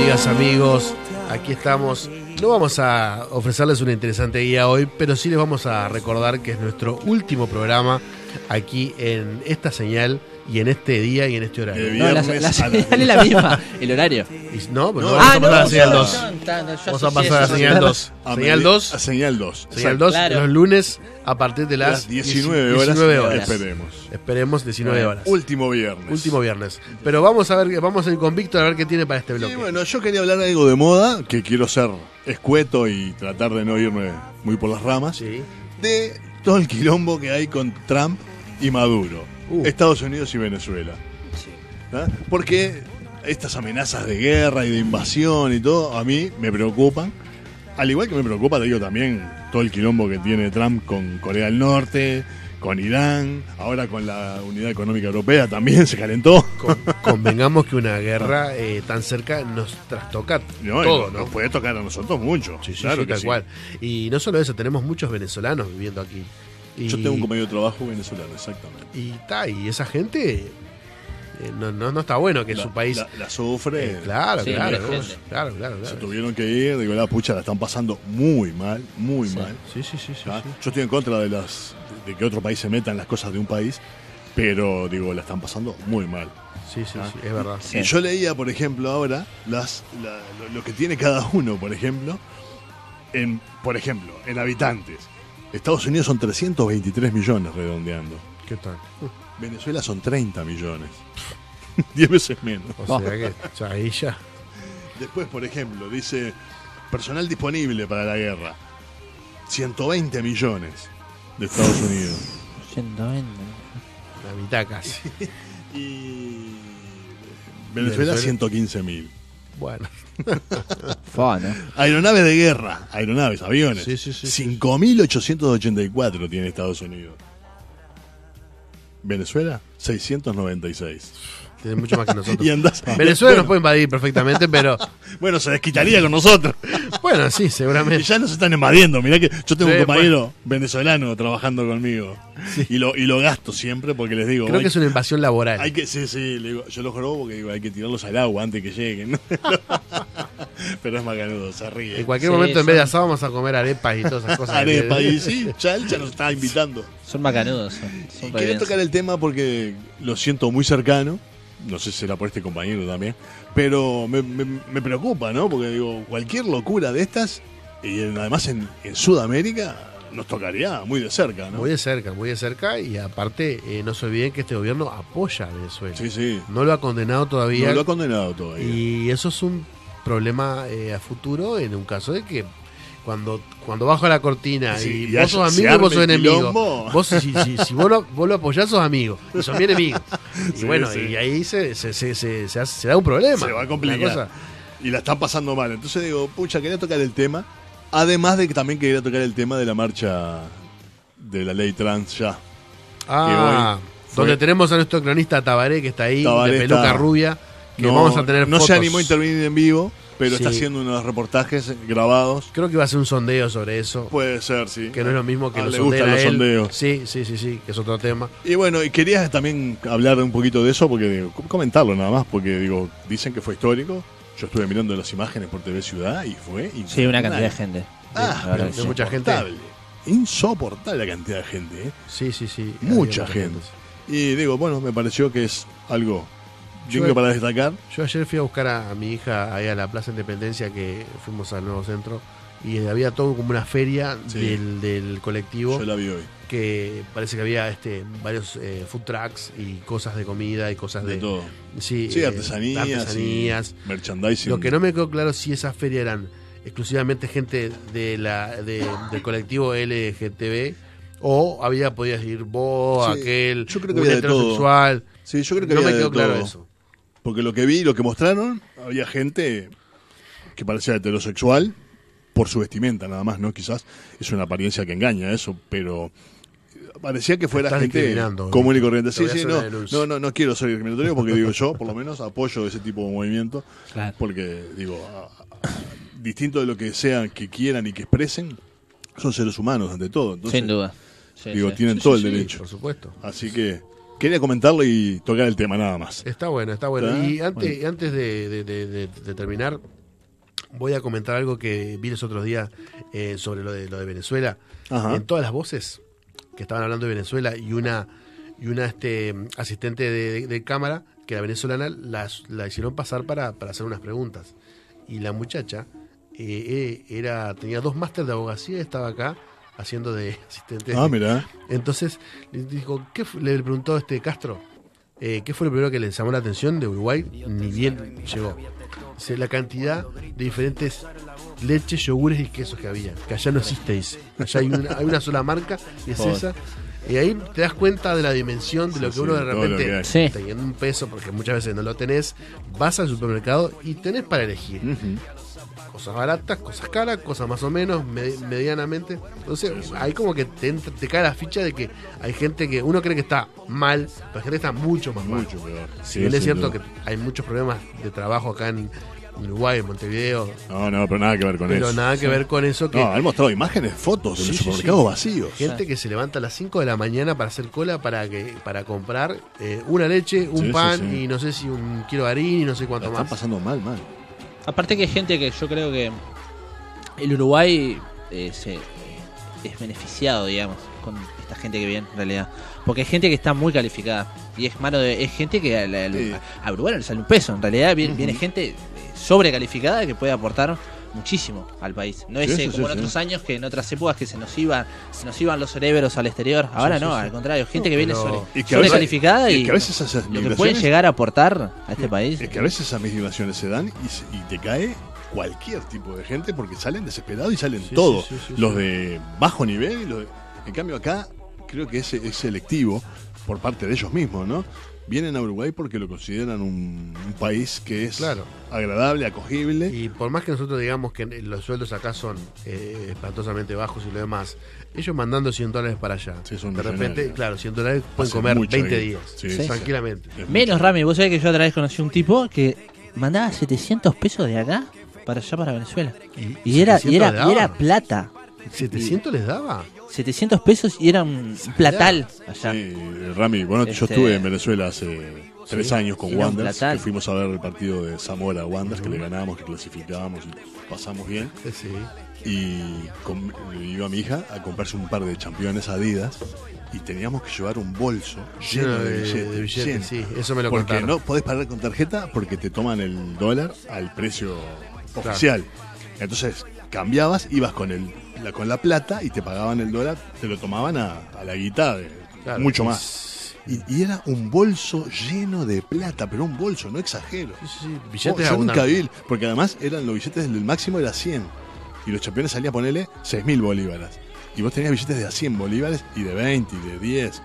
amigas, amigos? Aquí estamos. No vamos a ofrecerles una interesante guía hoy, pero sí les vamos a recordar que es nuestro último programa aquí en esta señal y en este día y en este horario. De No, la, viernes la a señal es la misma, el horario. Y- no, pues no, No, vamos ah, a pasar a la señal 2. Vamos Vamos a pasar a la señal 2. a Señal medi- 2. A señal 2. Señal 2 Claro. los lunes a partir de las, Las 19 horas. 19 horas. Esperemos. Esperemos 19 horas. Último viernes. Último viernes. Pero vamos a ver, vamos a ir con Víctor a ver qué tiene para este bloque. Y bueno, yo quería hablar de algo de moda, que quiero ser escueto y tratar de no irme muy por las ramas, Sí. de todo el quilombo que hay con Trump y Maduro, Uh. Estados Unidos y Venezuela. ¿Ah? Porque estas amenazas de guerra y de invasión y todo, a mí me preocupan. Al igual que me preocupa, te digo también, todo el quilombo que tiene Trump con Corea del Norte, con Irán, ahora con la Unidad Económica Europea también se calentó. Con- convengamos que una guerra eh, tan cerca nos trastoca No, todo, nos- ¿no? nos puede tocar a nosotros mucho. Sí, sí, claro sí, que tal sí. cual. Y no solo eso, tenemos muchos venezolanos viviendo aquí. Y, Yo tengo un compañero de trabajo venezolano, exactamente. Y, ta, y esa gente eh, no, no, no está bueno que la, su país... la, la sufre. eh, claro, Sí, claro, claro, claro, Se tuvieron que ir, digo, la pucha, la están pasando muy mal, muy Sí. mal. Sí, sí, sí, sí, ¿ah? sí. Yo estoy en contra de las de que otro país se meta en las cosas de un país, pero digo, la están pasando muy mal. Sí, sí, Ah. sí, es verdad. Sí. Y yo leía, por ejemplo, ahora las, la- lo, lo que tiene cada uno, por ejemplo, en, por ejemplo, en habitantes. Estados Unidos son 323 millones redondeando. ¿Qué tal? Venezuela son 30 millones. 10 veces menos. O sea que ya, ahí ya... Después, por ejemplo, dice personal disponible para la guerra. 120 millones de Estados Unidos. 120. La mitad casi. Y Venezuela Venezuela. 115 mil. Bueno, Fua, ¿no? Aeronaves de guerra, aeronaves, aviones. Sí, sí, sí. 5.884 tiene Estados Unidos. Venezuela, 696. Tiene mucho más que nosotros. Y andás. Venezuela nos puede invadir perfectamente, pero bueno, se desquitaría con nosotros. bueno, sí, Y seguramente. ya nos están invadiendo. Mirá que yo tengo Sí, un compañero venezolano trabajando conmigo. Y, lo, y lo gasto siempre porque les digo. Creo que es una invasión laboral. hay que, sí, sí, le digo, yo lo juro porque digo, hay que tirarlos al agua antes que lleguen. Pero es macanudo, se ríe. En cualquier Sí, momento, en vez de asado, vamos a comer arepas y todas esas cosas. Arepa, y sí, ya él ya nos está invitando. Son macanudos. Son, son Y quería supervivencia. tocar el tema porque lo siento muy cercano. No sé si será por este compañero también. Pero me, me- me preocupa, ¿no? Porque digo, cualquier locura de estas, y en- además en, en Sudamérica, nos tocaría muy de cerca, ¿no? Muy de cerca, muy de cerca. Y aparte, eh, no se olviden que este gobierno apoya a Venezuela. Sí, sí. No lo ha condenado todavía. No lo ha condenado todavía. y eso es un problema eh, a futuro en un caso de que cuando, cuando bajo la cortina Sí, y y vos sos amigo y vos sos enemigo. Vos, si, si, si vos, lo, vos lo apoyás, sos amigo. Y sos mi enemigo. Y Sí, bueno, sí. y ahí se, se, se, se, hace- se da un problema. Se va a complicar. Y la están pasando mal. Entonces digo, pucha, quería tocar el tema. Además de que también quería tocar el tema de la marcha de la ley trans ya. Ah, fue- donde tenemos a nuestro cronista Tabaré que está ahí, Tabaré de peluca está- rubia, que No- vamos a tener No se animó a intervenir en vivo, pero está haciendo unos reportajes grabados. Creo que va a ser un sondeo sobre eso. Puede ser, sí. que no es lo mismo que Ah, lo le gustan los sondeos. Sí, sí, sí, sí, que es otro tema. Y bueno, y quería también hablar un poquito de eso, porque digo, comentarlo nada más, porque digo, dicen que fue histórico. Yo estuve mirando las imágenes por TV Ciudad y fue Sí, una cantidad de gente. Ah, pero mucha gente. insoportable. Insoportable la cantidad de gente, ¿eh? Sí, sí, sí. Mucha gente. Y digo, bueno, me pareció que es algo Yo- para destacar. Yo ayer fui a buscar a, a mi hija ahí a la Plaza Independencia, que fuimos al nuevo centro, y había todo como una feria Sí. del, del colectivo, Yo la vi hoy. que parece que había este varios eh, food trucks y cosas de comida y cosas de... De todo. Sí, Sí, eh, artesanías. y artesanías. merchandising. Lo que no me quedó claro si esa feria eran exclusivamente gente de la de- del colectivo LGTB o había podías ir vos, Sí, aquel, yo creo que un había de todo. heterosexual. Sí, yo creo que no me había quedó claro todo. eso. Porque lo que vi, lo que mostraron, había gente que parecía heterosexual por su vestimenta nada más, ¿no? Quizás es una apariencia que engaña eso, pero parecía que fuera gente común y corriente. Te Sí, sí, no, no, no, no quiero ser discriminatorio porque digo yo, por lo menos apoyo ese tipo de movimiento, Claro. porque digo, a- a- distinto de lo que sean, que quieran y que expresen, son seres humanos ante todo. Entonces, Sin duda. Sí, digo, sí. tienen Sí, todo sí, el sí, derecho. Por supuesto. Así que quería comentarlo y tocar el tema nada más. Está bueno, está bueno. ¿Está? Y antes, Bueno. antes de, de- de- de- de terminar, voy a comentar algo que vi los otros días eh, sobre lo de, lo de Venezuela. Ajá. En todas las voces que estaban hablando de Venezuela y una y una este asistente de, cámara que era venezolana la, la hicieron pasar para, para hacer unas preguntas. Y la muchacha eh, eh, era tenía dos másteres de abogacía y estaba acá haciendo de asistente. Ah, mira. Entonces le dijo, ¿qué le preguntó este Castro? eh, ¿Qué fue lo primero que le llamó la atención de Uruguay? Ni bien llegó. Dice, la cantidad de diferentes leches, yogures y quesos que había. Que allá no existe, dice. Allá hay una, hay una sola marca y es Joder. esa. Y ahí te das cuenta de la dimensión de lo Sí, que uno sí, de repente. Sí. teniendo un peso, porque muchas veces no lo tenés, vas al supermercado y tenés para elegir Ujú. Cosas baratas, cosas caras, cosas más o menos, me- medianamente. Entonces, ahí como que te, entra- te cae la ficha de que hay gente que uno cree que está mal, pero hay gente que está mucho más mal. Mucho peor. Si Sí, bien es cierto que hay muchos problemas de trabajo acá en, Uruguay, en Montevideo, No, no, pero nada que ver con pero eso. nada que ver con eso que No, han mostrado imágenes, fotos de Sí, los sí, supermercados vacíos. gente que se levanta a las 5 de la mañana para hacer cola para que para comprar eh, una leche, un pan y no sé si un kilo de harina y no sé La cuánto están más. pasando mal, mal. Aparte que hay gente que yo creo que el Uruguay eh, se, es beneficiado, digamos, con esta gente que viene, en realidad. Porque hay gente que está muy calificada. Y es mano de, es gente que a, Uruguay no le sale un peso. En realidad viene, Ujú. viene gente eh, sobrecalificada que puede aportar muchísimo al país. No es Sí, eh, como sí, en sí. otros años que en otras épocas que se nos iban, se nos iban los cerebros al exterior. Ahora no, al contrario, gente No, que viene sobre, Y que a veces- sobrecalificada y y, que a veces esas lo que pueden llegar a aportar a este país. Es que a veces esas migraciones se dan y, y te cae cualquier tipo de gente porque salen desesperados y salen todos. los de bajo nivel. y los de- En cambio acá creo que es, es selectivo por parte de ellos mismos, ¿no? Vienen a Uruguay porque lo consideran un, un país que es Claro. agradable, acogible. Y por más que nosotros digamos que los sueldos acá son eh, espantosamente bajos y lo demás, ellos mandando 100 dólares para allá. Sí, son de repente, claro, 100 dólares pueden comer mucho 20 ahí. días. Sí, Sí. tranquilamente. Menos. Rami, vos sabés que yo otra vez conocí un tipo que mandaba 700 pesos de acá para allá para Venezuela. Y era, y 700 era, y era plata. ¿700 les daba? 700 pesos y era un platal allá. Sí, Rami, bueno, yo Este- estuve en Venezuela hace tres Sí. años con Era un Wanderers, platal. que fuimos a ver el partido de Zamora Wanderers, que le ganamos, que clasificábamos y pasamos bien. Eh, Sí. Y con- iba mi hija a comprarse un par de championes Adidas y teníamos que llevar un bolso lleno de, billetes. de billetes, lleno. sí, eso me lo Porque contaron. no podés pagar con tarjeta porque te toman el dólar al precio oficial. Entonces cambiabas, ibas con el la, con la plata y te pagaban el dólar, te lo tomaban a, a la guita de Claro, mucho más. Y, y era un bolso lleno de plata, pero un bolso, no exagero. Sí, sí, sí, Oh, billetes yo nunca vi, porque además eran los billetes del máximo era 100. Y los campeones salían a ponerle 6.000 bolívares. Y vos tenías billetes de a 100 bolívares y de 20 y de 10.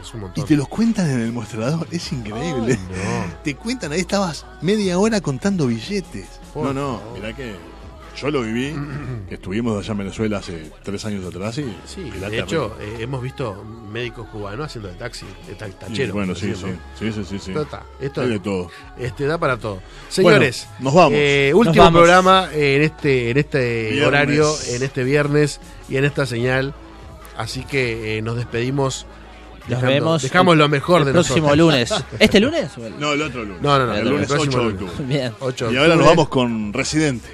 Es un Y te los cuentan en el mostrador, es increíble. no. Te cuentan, ahí estabas media hora contando billetes. Por no, no, mirá que yo lo viví, estuvimos allá en Venezuela hace tres años atrás y Sí, de hecho, eh, hemos visto médicos cubanos haciendo de taxi, de ta- Y tachero. bueno, sí, sí, sí, sí, sí, sí. Está, esto de todo. este, da para todo. Señores, Bueno, nos vamos. eh, Nos último vamos. programa en este, en este Viernes. horario, en este viernes y en esta señal. Así que eh, nos despedimos. Nos dejando- vemos Dejamos lo mejor el de próximo nosotros. lunes. ¿Este lunes? o el- No, el otro lunes. No, no, no, el el lunes próximo 8 de lunes. octubre. Bien. 8 de Y ahora nos octubre. vamos con Residente.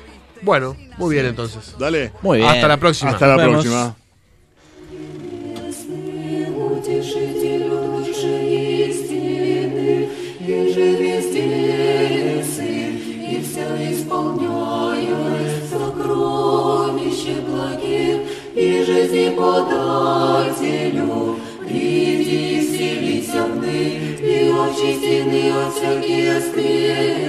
Bueno, muy bien entonces. Dale. Muy bien. Hasta la próxima. Hasta la Nos próxima. Vemos. жизни подателю, приди, вселись в и очисти от всяких скреп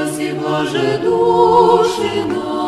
спаси, Боже, души нас.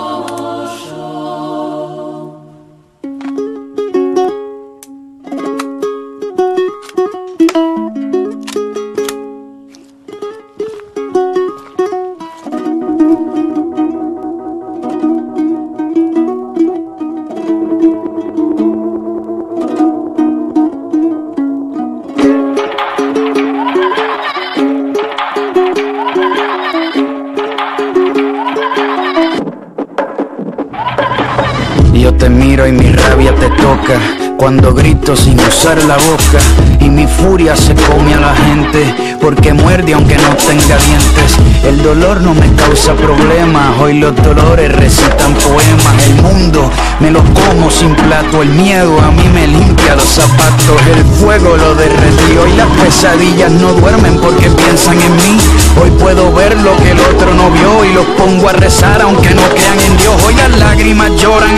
Miro y mi rabia te toca. cuando grito sin usar la boca y mi furia se come a la gente porque muerde aunque no tenga dientes. El dolor no me causa problemas, hoy los dolores recitan poemas. El mundo me lo como sin plato, el miedo a mí me limpia los zapatos, el fuego lo derretió y las pesadillas no duermen porque piensan en mí. Hoy puedo ver lo que el otro no vio y los pongo a rezar aunque no crean en Dios. Hoy las lágrimas lloran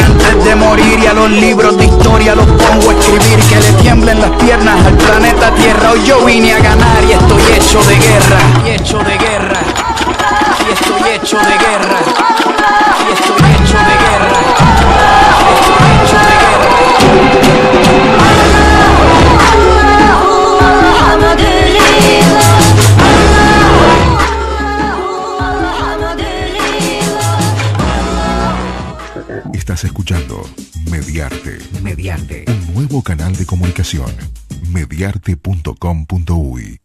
los libros de historia los pongo a escribir que le tiemblen las piernas al planeta Tierra. Hoy yo vine a ganar y estoy hecho de guerra, y hecho de guerra, y estoy hecho de guerra, y estoy hecho de guerra, estoy hecho de guerra. Estás escuchando Mediarte. Mediarte. Un nuevo canal de comunicación. Mediarte.com.uy